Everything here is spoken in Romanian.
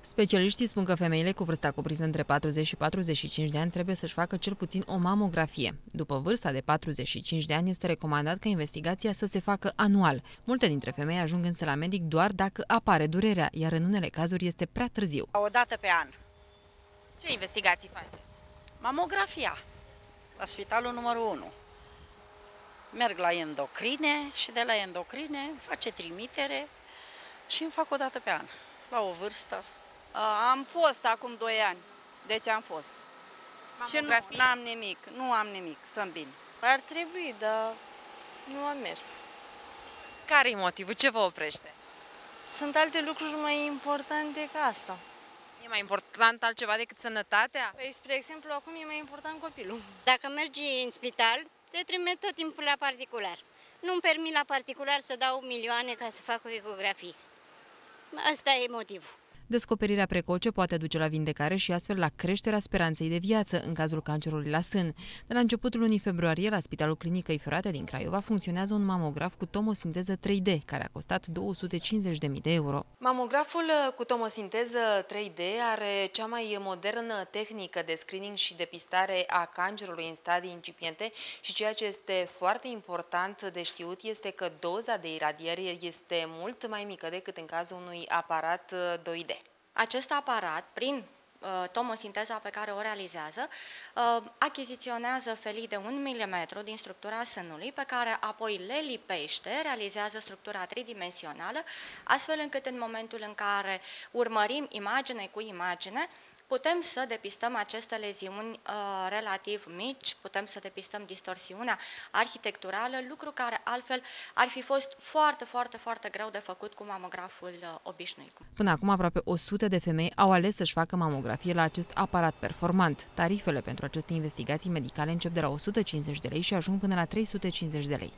Specialiștii spun că femeile cu vârsta cuprinsă între 40 și 45 de ani trebuie să-și facă cel puțin o mamografie. După vârsta de 45 de ani este recomandat ca investigația să se facă anual. Multe dintre femei ajung însă la medic doar dacă apare durerea, iar în unele cazuri este prea târziu. O dată pe an. Ce investigații faceți? Mamografia, la spitalul numărul 1. Merg la endocrine și de la endocrine face trimitere și îmi fac o dată pe an, la o vârstă am fost acum 2 ani. Deci am fost. Și nu am nimic, nu am nimic, sunt bine. Ar trebui, dar nu am mers. Care-i motivul? Ce vă oprește? Sunt alte lucruri mai importante ca asta. E mai important altceva decât sănătatea? Păi, spre exemplu, acum e mai important copilul. Dacă mergi în spital, te trimit tot timpul la particular. Nu-mi permit la particular să dau milioane ca să fac o ecografie. Asta e motivul. Descoperirea precoce poate duce la vindecare și astfel la creșterea speranței de viață în cazul cancerului la sân. De la începutul lunii februarie, la Spitalul Clinicăi Ferate din Craiova funcționează un mamograf cu tomosinteză 3D, care a costat 250.000 de euro. Mamograful uh, cu tomosinteză 3D are cea mai modernă tehnică de screening și depistare a cancerului în stadii incipiente și ceea ce este foarte important de știut este că doza de iradiere este mult mai mică decât în cazul unui aparat 2D. Uh, acest aparat, prin uh, tomosinteza pe care o realizează, uh, achiziționează felii de 1 mm din structura sânului, pe care apoi le lipește, realizează structura tridimensională, astfel încât în momentul în care urmărim imagine cu imagine, putem să depistăm aceste leziuni uh, relativ mici, putem să depistăm distorsiunea arhitecturală, lucru care altfel ar fi fost foarte, foarte, foarte greu de făcut cu mamograful uh, obișnuit. Până acum, aproape 100 de femei au ales să-și facă mamografie la acest aparat performant. Tarifele pentru aceste investigații medicale încep de la 150 de lei și ajung până la 350 de lei.